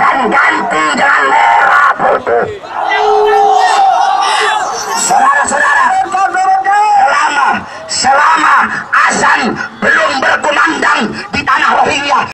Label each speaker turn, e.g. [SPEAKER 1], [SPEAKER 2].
[SPEAKER 1] dan ganti dengan merah putih. Saudara-saudara, selama selama Asan belum ber